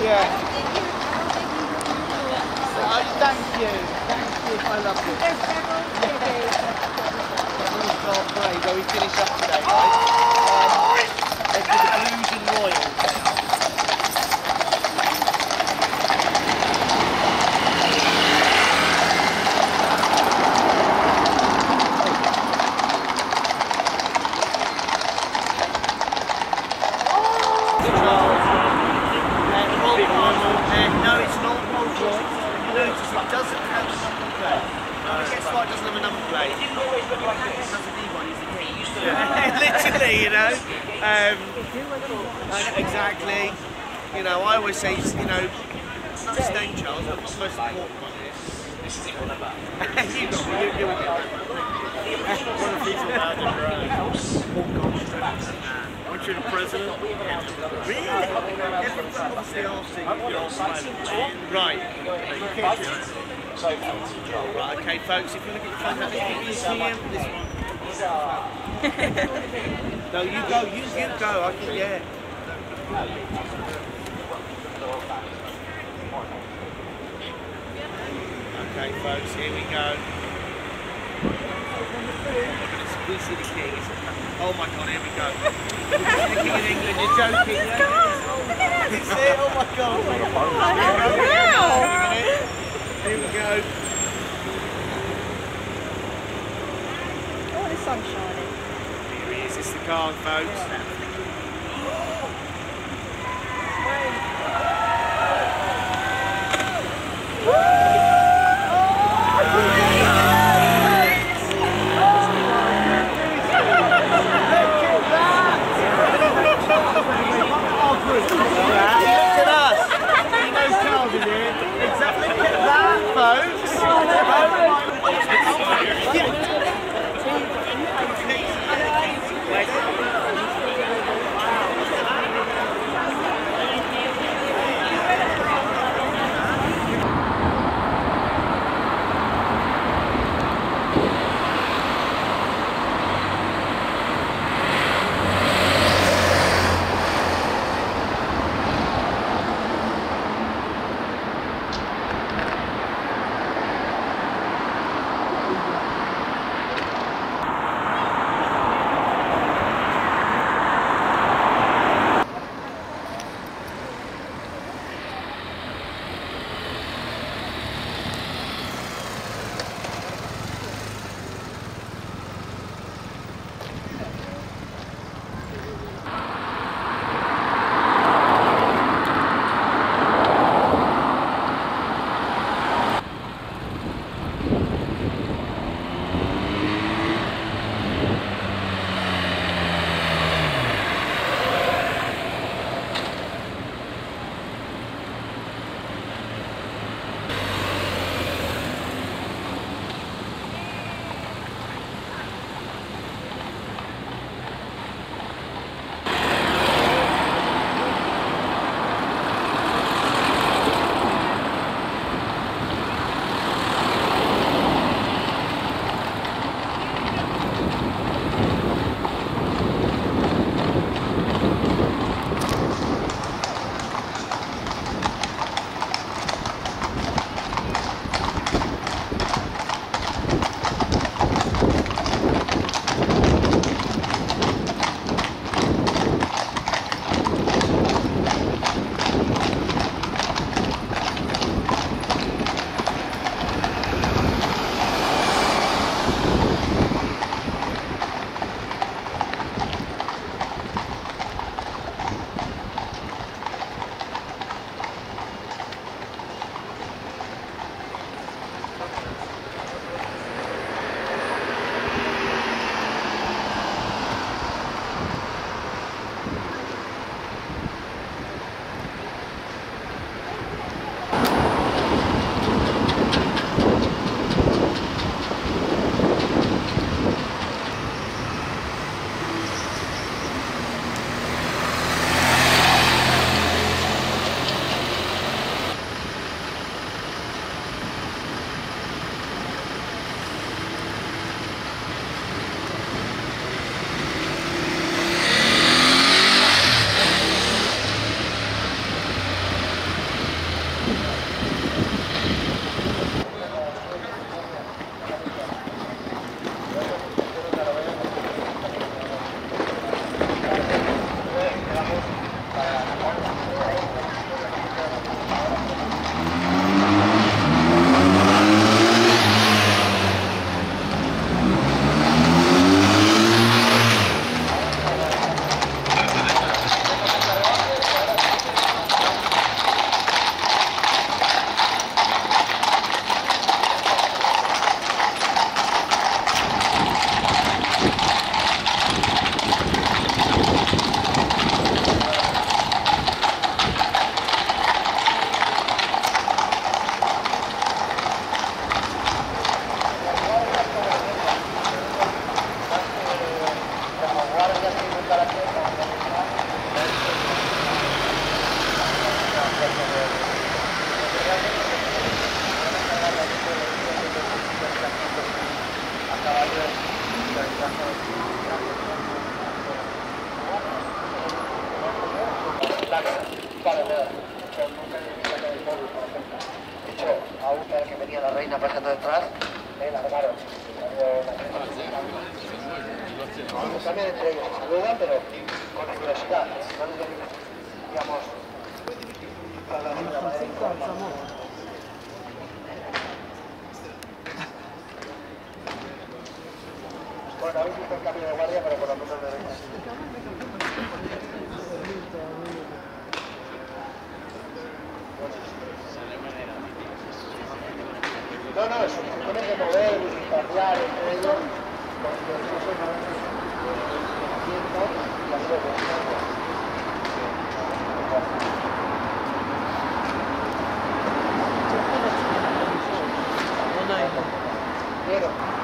Yeah. Oh, thank you. Thank you. I love it. Oh, great. Well, we finish up today, guys. Um, it's the Blues and Royals. No, it's not Rolls Royce. You notice it doesn't have a number plate. Guess why it doesn't have a number plate? It has a D1, is it? Yeah, literally, you know. Um, exactly. You know, I always say, you know, not his name, Charles, but what's the most important one is. you got me, you, you were One of these about Aren't you the president? Really? Everyone's obviously asking. Right. Right, okay, folks, if you want to get your phone out, um, this one, this one. no, you go, you, you go, I can, yeah. Okay, folks, here we go. We see the king. Oh my god, here we go. The king in England, you're joking. yeah? You see it? Oh my god. Wow. Go. Oh, the sun's shining. Here he is, it's the card, folks. Reina pasando detrás, le largaron. También entre ellos saludan, pero con curiosidad. No les digamos, a la manera. Bueno, habéis visto el cambio de guardia, pero por lo menos de No, no, se supone que mover, cambiar ellos, porque no son a veces tiempo y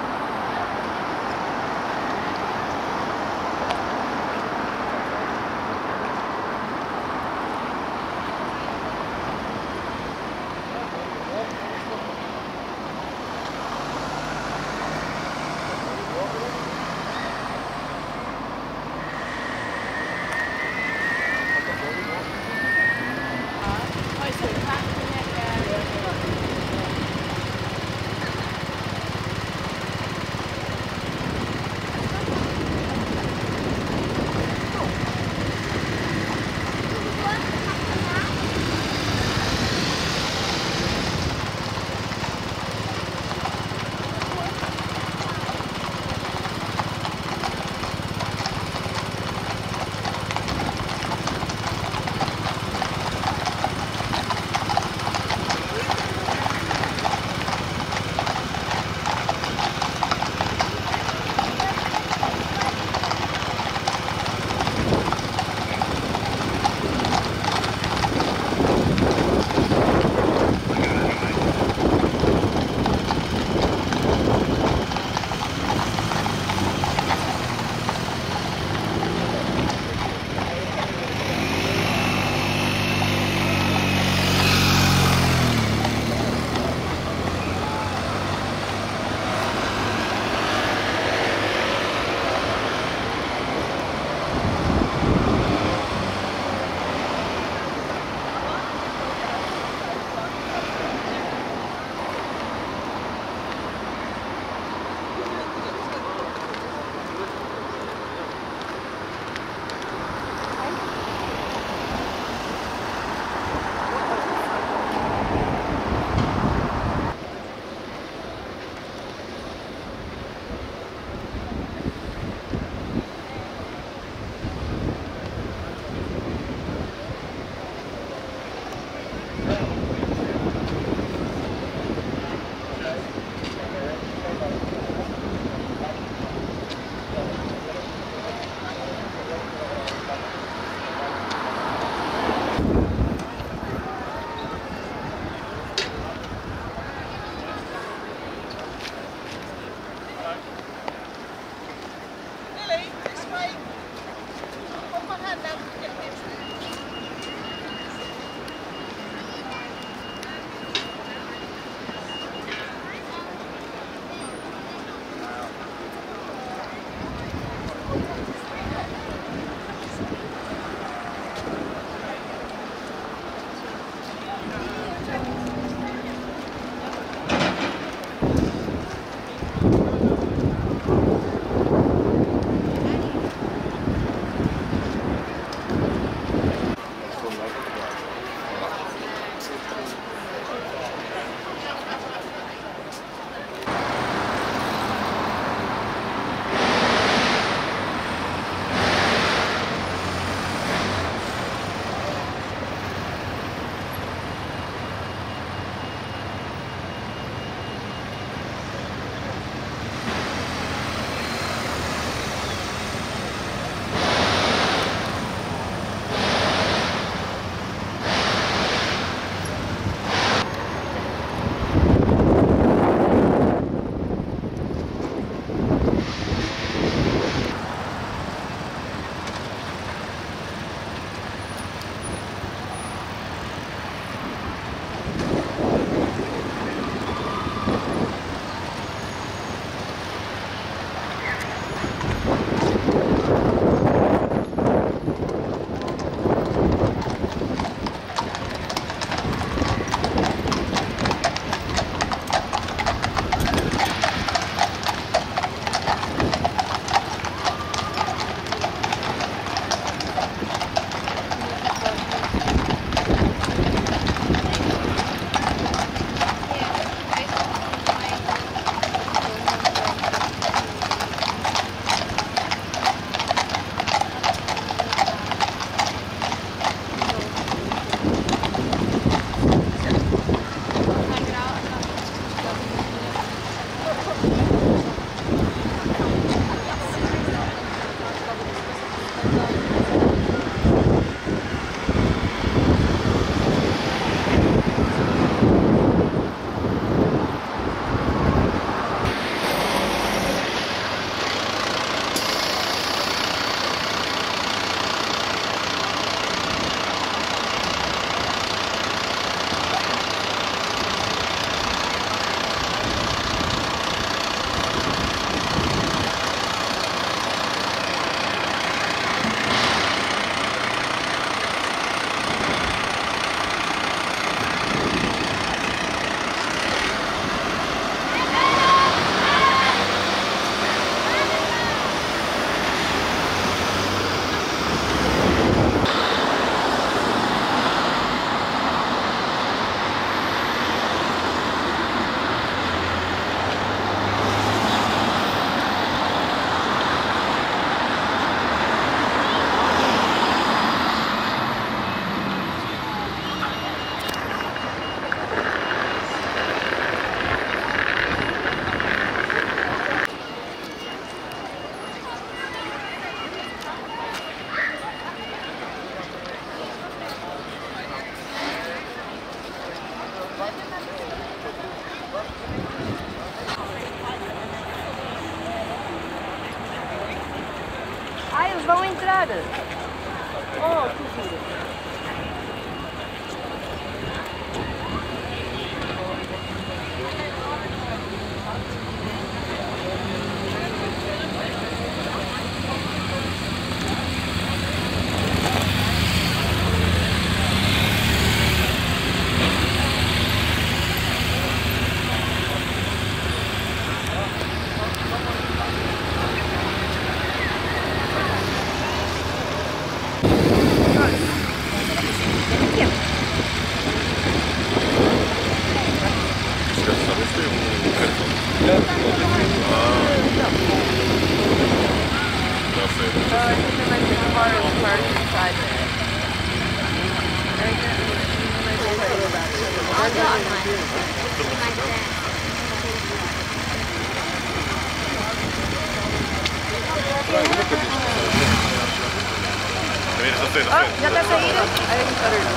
Ah, ya está seguido.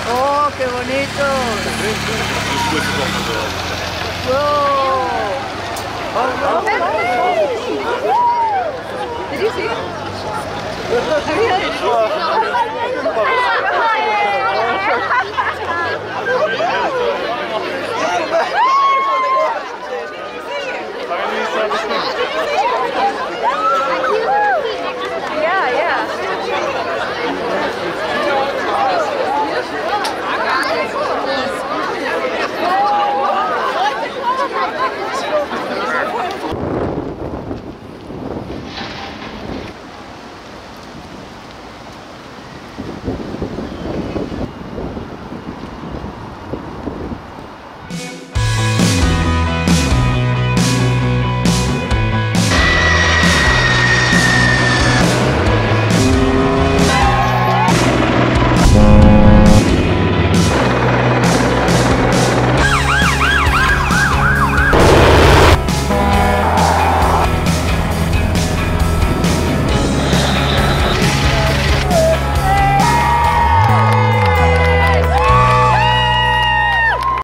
Oh, qué bonito. Wow. Oh, no. Oh, my God.